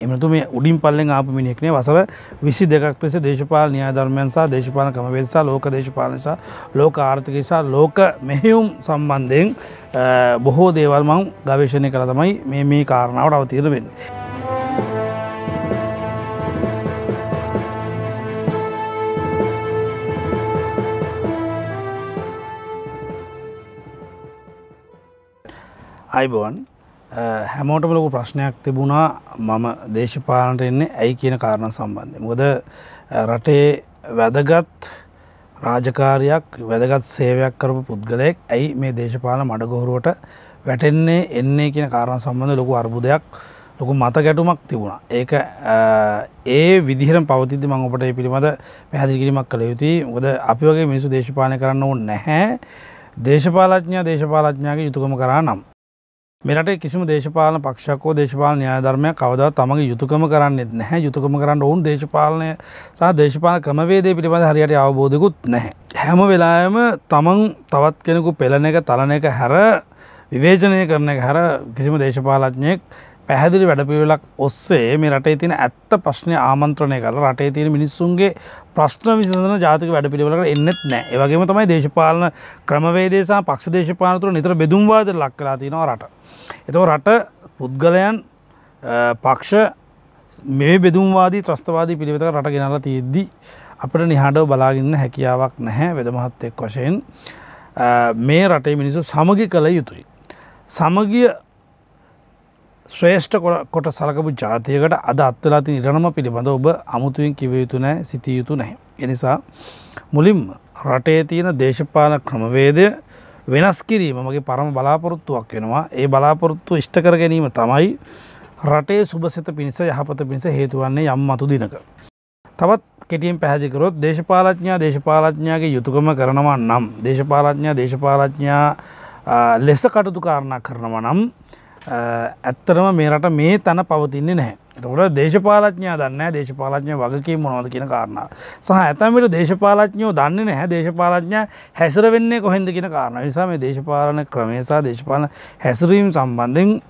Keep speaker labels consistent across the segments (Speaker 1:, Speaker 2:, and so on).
Speaker 1: එමතු මේ උඩින් පල්ලෙන් ආපු මිනිෙක්නේ වසර විසි දෙකක් ලෙස දේශපාල න්‍යාධර්මයන් සහ දේශපාල ක්‍රමවේදසා ලෝක දේශපාලනිසා ලෝක ආර්ථිකසා ලෝක මෙහෙයුම් සම්බන්ධයෙන් බොහෝ දේවල් මං ගවේශණය කළ තමයි මේ මේ කාරණාවට අවතීර වෙන්න. අයිබෝන් හැමෝටම ලොකු ප්‍රශ්නයක් තිබුණා මම දේශපාලනට එන්නේ ඇයි කියන කාරණ සම්බන්ධය. මොකද රටේ වැදගත් රාජකාරයක් වැදගත් සේවයක් කරපු පුද්ගලයෙක් ඇයි මේ දේශපාලන මඩගොහරුවට වැටෙන්නේ එන්නේ කියන කාරණ සම්බන්ධ ලොකු අර්බුදයක් ලොකු මත ගැටුමක් තිබුණා. ඒක ඒ විදිහට පවතිද්දි මම ඔබට ඒ පිළිබඳ පැහැදිලි කිරීමක් කළ යුතුයි. මොකද අපි වගේ මිනිස්සු දේශපාලනය කරන්න ඕනේ නැහැ. දේශපාලඥයා දේශපාලඥයාගේ යුතුයකම කරා නම් මෙරට කිසිම දේශපාලන පක්ෂකෝ දේශපාල න්‍යාධර්මය කවද තමගේ යුතුකම කරන්න නැහැ යුතුකම කරන්න ඔවුන් දේශපාලනය සහ දේශපාල ක්‍රමවේදය පිළිබඳ හරියට අවබෝධකුත් නැහැ. හැම වෙලායම තමන් තවත් කෙනෙකු පෙළන එක තලන එක හැර විවේචනය කරන එක හැර කිසිම දේශපාලඥයෙක් පැහැදිලි වැඩපිවෙලක් ඔස්සේ මේ රටේ තින ඇත්ත ප්‍රශ්නය ආමන්ත්‍රණය කල රටේ තියෙන මිනිස්සුන්ගේ ප්‍රශ්න විසඳන ජාතික වැඩ පිළිවෙලට එන්නෙත් නෑ ඒවගේම තමයි දේශපාලන ක්‍රමවේදේසා පක්ෂ දේශපානතුර නිතර බෙදුම්වාද ලක් කලා තිනවා රට. එතව රට පුද්ගලයන් පක්ෂ මේ බෙදුම්වාදී ත්‍රස්තවාදී පිළිවෙත රට ගෙනල තියෙද්දි අපට නිහඬව බලාගන්න හැකියාවක් නැහැ වෙදමහත්තෙක් වශයෙන් මේ රටේ මිනිසු සමගි කළ යුතුයි. සමගිය ශ්‍රේෂ්ඨ කොට සලකපු ජාතියකට අද අත්වලා ති ඉරණම පිළිබඳ ඔබ අමුතුවෙන් කිවයුතු නෑ සිතිය යුතු නැහැ. එනිසා මුලින්ම රටේ තියෙන දේශපාල ක්‍රමවේදය වෙනස් කිරීම මගේ පරම බලාපොරොත්තුවක් වෙනවා ඒ බලාපොරොත්තු ඉෂ්ට කර ගැනීම තමයි රටේ සුභසිත පිණිස යහපත පිණිස හේතුවන්නේ යම් මතු දිනක. තවත් කෙටියෙන් පැහැදිකරොත් දේශපාලඥා දේශපාලඥාගේ යුතුකම කරනවා නම් දේශපාලඥා දේශපාලඥා ලෙස කටතු කාරණා කරනවා නම් ඇත්තරම මේ රට මේ තැන පවතින්නේ නැහැ. එතකොට දේශපාලඥා දන්න දේශපාලඥය වගකී මොනවද කියන කාරණා. සහ ඇතැමිට දේශපාලඥයෝ දන්නේ නැහැ දේශපාලඥා හැසර වෙන්නේ කොහෙන්ද කියන කාරණ නිසා මේ දේශපාලන ක්‍රමේසා දේශපාලන හැසරීම් සම්බන්ධෙන්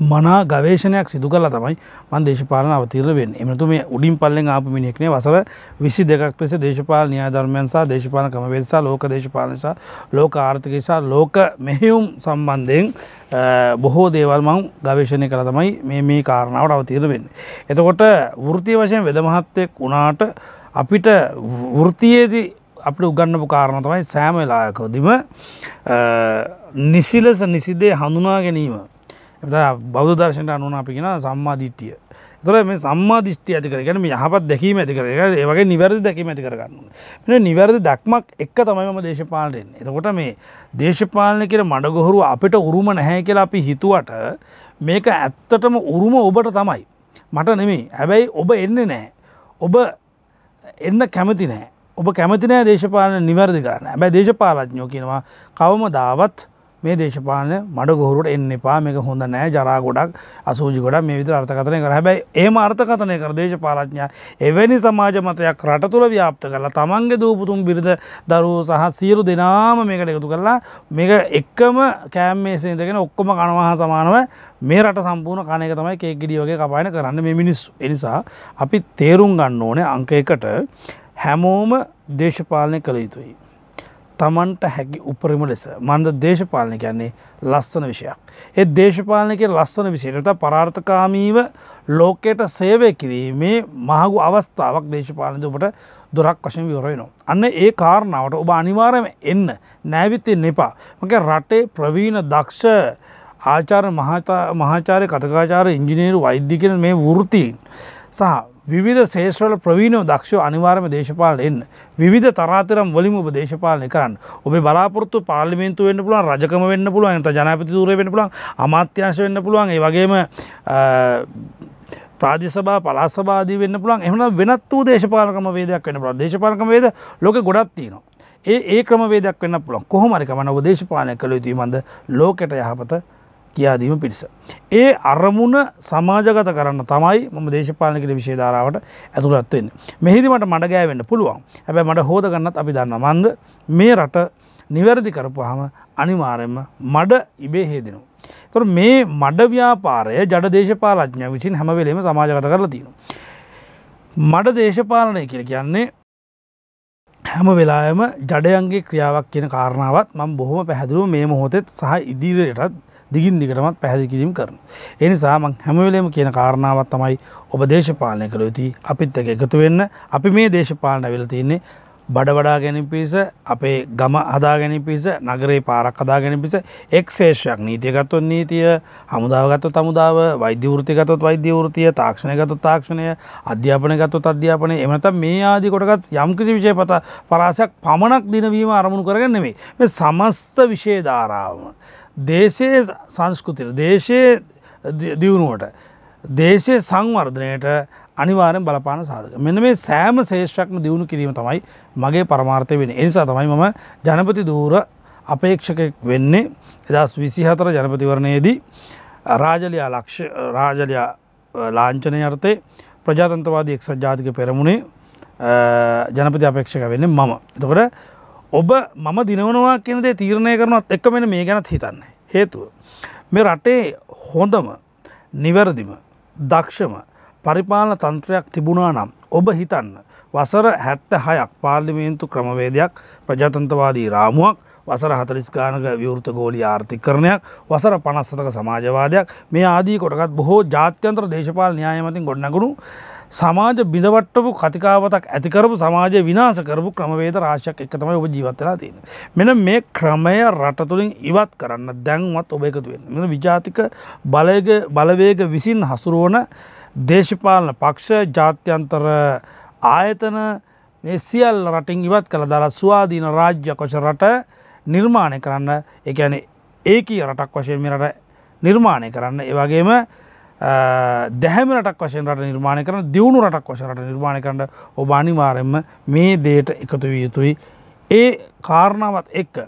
Speaker 1: මනා ගවේශනයක් සිදු කලා තමයි මන් දේශපාලන අවතීර වෙන් එමතු මේ උඩින් පල්ලෙන් ආපු මිනිෙක්නේ වසර විසි දෙකක් ලෙස දේශපාල න්‍යාධර්මයන් සහ දේශපාල ක්‍රමවේදසා ලෝක දේශපාලනිසා ලෝක ආර්ථිකසා ලෝක මෙහෙයුම් සම්බන්ධයෙන් බොහෝ දේවල් මං ගවේශණය කළ තමයි මේ මේ කාරණාවට අවතීර වෙන්න. එතකොට වෘතිය වශයෙන් වෙදමහත්තෙක් වුණාට අපිට වෘතියේදී අපට උගන්නපු කාරණ තමයි සෑම වෙලායකෝදිම නිසිලස නිසිදේ හඳුනා ගැනීම බෞද්ධ දර්ශනයට අනුන අපි කියෙන සම්මාධිට්ටිය තොර මේ සම්මාධිෂ්ටි ඇති කරගෙන මේ යහපත් දැකීම ඇති කර ඒවගේ නිවැරදි දැකීම ඇති කරගන්න මෙ නිවැරදි දක්මක් එක්ක තමයිම දේශපාලටෙන් එතකොට මේ දේශපාලන කියර මඩගොහරු අපිට උරුම නැහැ කියලා අපි හිතුවට මේක ඇත්තටම උරුම ඔබට තමයි. මට නෙමේ හැබැයි ඔබ එන්නේ නෑ ඔබ එන්න කැමති නෑ ඔබ කැමතිනෑ දේශපාලන නිවැරදි කරන්න. ඇබැ දේශපාලඥෝ කියනවා කවම දාවත් මේ දේශපාලන මඩ ගොහරුට එන්න එපා. මේක හොඳ නෑ. ජරා ගොඩක් අසූජි ගොඩක් මේ විදිහට අර්ථකථනය කර. හැබැයි ඒම අර්ථකථනය කර දේශපාලඥයා එවැනි සමාජ මතයක් රට තුළ ව්‍යාප්ත කරලා තමන්ගේ දූපුතුන් බිරිඳ දරුවෝ සහ සියලු දෙනාම මේකට එකතු කරලා මේක එක්කම කෑම් මේසේ ඉඳගෙන ඔක්කොම කනවා සමානව මේ රට සම්පූර්ණ කණයක තමයි කේක්ගිඩිය වගේ කපායන කරන්න මේ මිනිස්සු. එනිසා අපි තේරුම් ගන්න ඕනේ අංක එකට හැමෝම දේශපාලනය කළ යුතුයි. තමන්ට හැකි උපරිම ලෙස මන්ද දේශපාලනය කියන්නේ ලස්සන විෂයක්. ඒ දේශපාලනක ලස්සන විසියට පරාර්ථකාමීව ලෝකයට සේවය කිරීමේ මහගු අවස්ථාවක් දේශපාලනද ඔබට දොරක් වශයෙන් විවරයනවා. අන්න ඒ කාරණාවට ඔබ අනිවාරම එන්න නෑවිත්තෙන් එපා. මක රටේ ප්‍රවීණ දක්ෂ ආචාර මහාචාරය කතකාචාර ඉංජිනේරු වෛද්‍යකෙන මේ වෘතිීන් සහ විධ ශේෂ්‍රල ප්‍රවීණව දක්ෂ අනිවාර්ම දේශපාල එන්න. විධ තරාතරම් වලින් ඔබ දේශපාලනය කරන්න. ඔබ බලාපොරත්තු පාලිමේන්තු වෙන්න පුළුවන් රජකම වෙන්න පුළුවන් ත ජනපති තුර වෙන්න පුළුවන් අමාත්‍යංශ වෙන්න පුළුවන් ඒ වගේම ප්‍රාජසභා පලාසභාදී වෙන්න පුළුවන්. එහම වෙනත් වූ දේශපාලකම වේදයක් වෙන පුළ දේශපාලකම වේද ලෝක ගොඩත් තියනවා. ඒ ඒ ක්‍රම වේදක් වෙන්න පුළුවන්. කොහොමරිකමන ඔබ දේශපාලනය කළ යුතුීමන්ද ලෝකට යහපත කියාදීම පිරිස. ඒ අරමුණ සමාජගත කරන්න තමයි මම දේශපාලනකට විශේධාරාවට ඇතුළත්වවෙන්න. මෙහිදිමට මට ගෑවෙන්න පුළුවන් හැබැ මට හෝද ගන්නත් අපි දන්න මන්ද මේ රට නිවැරදි කරපුහම අනිවාරෙන්ම මඩ ඉබේ හේදෙනවා. තොර මේ මඩ ව්‍යාපාරය ජඩ දේශපාලඥ විසින් හැමවෙලේම සමාජගත කරලා තියෙන. මඩ දේශපාලනය කියල කියන්නේ හැම වෙලාම ජඩයන්ගේ ක්‍රියාවක් කියන කාරණාවත් මම බොහොම පැහැදිලුව මේ මොහොතෙත් සහ ඉදිරියටත් දිගින් දිගටමත් පැහැදි කිරීම කරන. එනිසා මං හැමවෙලේම කියන කාරණාවත් තමයි ඔබ දේශපාලනය කළ යුතුයි අපිත් එක එකතු වෙන්න අපි මේ දේශපාලන වෙල තියන්නේ බඩ වඩා ගැනීම පිස අපේ ගම හදා ගැනීම පිස නගරේ පාරක් හදා ගැනීම පිස එක් ශේෂයක් නීතියගත්ව නීතිය හමුදාවගත්ව තමුදාව වෛද්‍යවෘතිගතොත් වෛද්‍යවෘතිය තාක්ෂණය ගත තාක්ෂණය අධ්‍යාපන ගත්ව අධ්‍යාපනය එමත මේ ආදි කොටගත් යම්කිසි විෂය පත පරාසයක් පමණක් දිනවීම අරමුණු කරගන්නෙමේ මේ සමස්ත විෂය ධාරාවම. දේශයේ සංස්කෘතිර දේශය දියුණුවට දේශය සංවර්ධනයට අනිවාරෙන් බලපාන සාධක. මෙන්න මේ සෑම ශේෂ්‍රක්ම දියුණු කිරීම තමයි මගේ පරමාර්ථය වෙන එනිසා තමයි මම ජනපති දූර අපේක්ෂකෙක් වෙන්නේ. එදස් විසිහතර ජනපතිවරණයේදී රාජලයා ලක්ෂ රාජලයා ලාංචනය අර්ථය ප්‍රජාතන්තවාදී එක්සත් ජාතික පෙරමුණේ ජනපති අපේක්ෂක වෙන්නේ මම. එතකොට ඔබ මම දිනවනවා කියනදේ තීරණය කරනත් එක්ක මෙන මේ ගැනත් හිතන්න. හේතුව මේ රටේ හොඳම නිවැරදිම දක්ෂම පරිපාලන තන්ත්‍රයක් තිබුණා නම් ඔබ හිතන්න වසර හැත්ත හයක් පාර්ලිමේන්තු ක්‍රමවේදයක් ප්‍රජාතන්තවාදී රාමුවක් වසර හතලිස් ගානක විවෘත ගෝලි ආර්ථිකරණයක් වසර පනස්සතක සමාජවාදයක් මේ ආදී කොටකත් බොහෝ ජාත්‍යන්ත්‍ර දේශපාල න්‍යායමතින් ගොඩනගුණු සමාජ බිඳවට්ටපු කතිකාවතක් ඇතිකරපු සමාජය විනාස කරපු ක්‍රමවේද රාශයක් එක තමයි ඔබ ජීවත්වෙලා තියෙන. මෙන මේ ක්‍රමය රට තුළින් ඉවත් කරන්න දැන්වත් ඔබ එකතුවෙන් මෙ විජාතික බලයග බලවේග විසින් හසුරුවන දේශපාලන පක්ෂ ජාත්‍යන්තර ආයතන මේ සියල් රටින් ඉවත් කළ. දලා ස්වාධීන රාජ්‍ය කොච රට නිර්මාණය කරන්න. එකන ඒකී රටක් වශයෙන් මෙරට නිර්මාණය කරන්න. ඒවගේම දැහැම රටක් වශයෙන් රට නිර්මාණය කරන දියුණු රටක් වශ රට නිර්මාණය කරන්න ඔබ අනිවාරෙන්ම මේ දේට එකතු විය යුතුයි ඒ කාරණාවත් එක්ක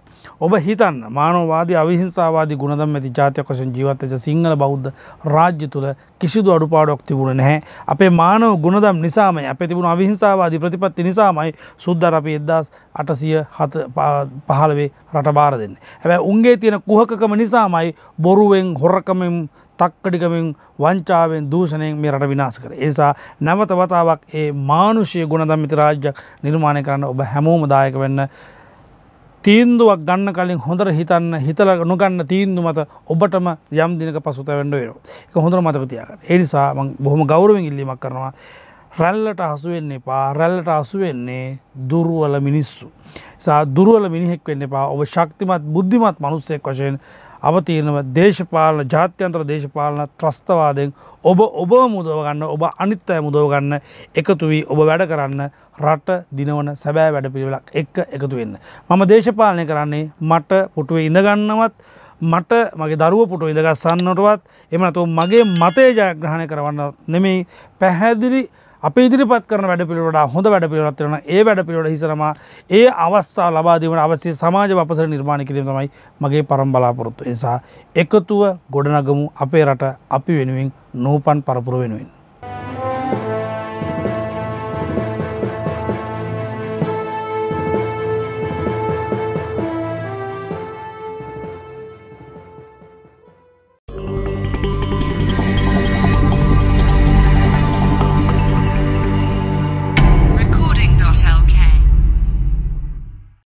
Speaker 1: ඔබ හිතන්න මානවාද අවිහිංසාවාද ගුණදම් ඇති ජාතියක් වශයෙන් ජීවත්තච සිංහල බෞද්ධ රාජ්‍ය තුළ කිසිදු අඩුපාඩක් තිබුණ නැහැ අපේ මානව ගුණදම් නිසාමයි අප තිබුණ අවිහිංසාවාදී ප්‍රතිපත්ති නිසාමයි සුද්දර අපි එදදාස් අටසිය හත පහළවේ රට බාර දෙන්න. හැබැ උන්ගේ තියෙන කුහකම නිසාමයි බොරුවෙන් හොරකමෙන් තක්කඩිකමින් වංචාවෙන් දූෂණයෙන් මේ රට විනාස කර. ඒසා නැවත වතාවක් ඒ මානුෂය ගුණදම්මිති රාජ්‍යයක් නිර්මාණය කරන්න ඔබ හැමෝම දායක වෙන්න. තීන්දුවක් ගන්න කලින් හොඳර හිතන්න හිතල නොගන්න තීන්දු මත ඔබටම යම් දිනක පසුත වෙන්ඩ වෙන එක හොඳර මතකතියාගන්න එනිසා බොහොම ගෞරවෙන් ඉල්ලීමක් කරනවා. රැල්ලට හසුවෙන්නේ පා රැල්ලට අසුවෙන්නේ දුරුවල මිනිස්සු. සා දුරුවල මිනිහෙක් වෙන්න පා ඔබ ශක්තිමත් බුද්ධිමත් මනුස්සෙක් වශයෙන් අවතීනව දේශපාලන ජාත්‍යන්ත්‍ර දේශපාලන ත්‍රස්තවාදයෙන් ඔබ ඔබ මුදවගන්න ඔබ අනිත්තය මුදවගන්න එකතු වී ඔබ වැඩ කරන්න රට දිනවන සැබෑ වැඩ පිළිවෙලක් එක්ක එකතු වෙන්න. මම දේශපාලනය කරන්නේ මට පුටුවේ ඉඳගන්නවත් මට මගේ දරුව පුටු ඉඳගස්සන්නටවත් එමනතු මගේ මතය ජයග්‍රහණය කරවන්න නෙමෙයි පැහැදිලි අප ඉදිරිපත් කරන වැඩ පිළිවට හොඳ වැඩ පිළිවත් වන ඒ වැඩ පිළිවට හිසරම ඒ අවස්ථා ලබාදීමට අවස්සේ සමාජ අපසර නිර්මාණ කිරීම තමයි මගේ පරම් බලාපොරොත්තු නිසා එකතුව ගොඩනගමු අපේ රට අපි වෙනුවෙන් නූපන් පරපුර වෙනුවෙන්.